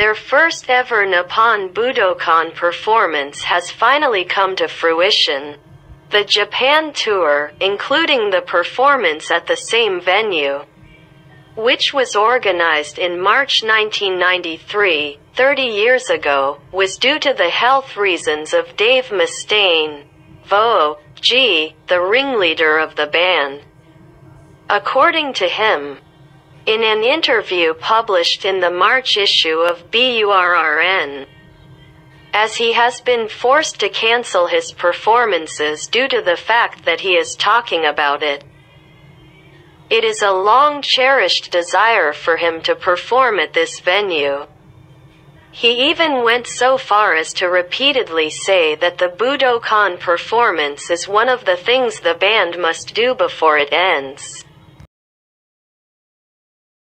their first ever Nippon Budokan performance has finally come to fruition. The Japan tour, including the performance at the same venue, which was organized in March 1993, 30 years ago, was due to the health reasons of Dave Mustaine, Vo, G, the ringleader of the band. According to him, in an interview published in the March issue of BURRN, as he has been forced to cancel his performances due to the fact that he is talking about it. It is a long cherished desire for him to perform at this venue. He even went so far as to repeatedly say that the Budokan performance is one of the things the band must do before it ends.